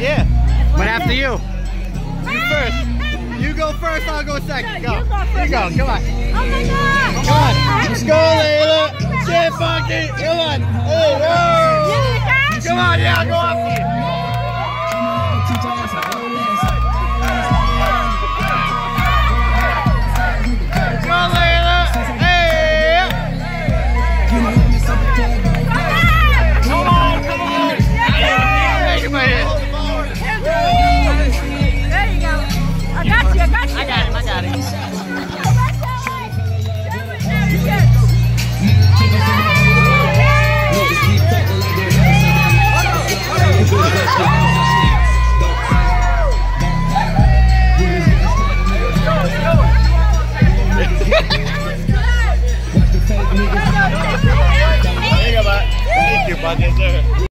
Yeah. But after you. You first. You go first, I'll go second. Go. You go first. You go, come on. Oh my god! Come on. Let's go, Layla. Get funky. Come on. Hey, whoa. need a cash? Come on, yeah, go after you. Yes, sir.